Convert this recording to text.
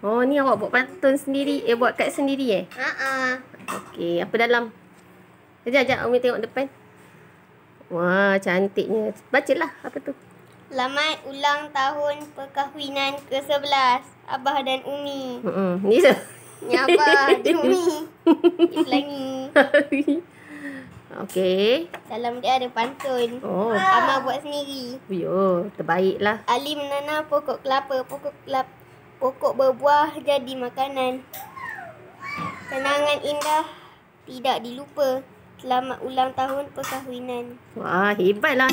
ni awak buat pantun sendiri. Eh, buat kad sendiri eh? Haa. Okey, apa dalam? Sekejap, sekejap. Umi tengok depan. Wah, cantiknya. Bacalah apa tu. Selamat ulang tahun perkahwinan ke-11 Abah dan Umi. Hmm, ni tu. Ni Abah dan Umi. Dia pelangi. Okey. Dalam dia ada pantun. Oh, Amah buat sendiri. yo, terbaiklah. Ali menanam pokok kelapa, pokok kelapa, pokok berbuah jadi makanan. Kenangan indah tidak dilupa. Selamat ulang tahun perkahwinan. Wah, hebatlah.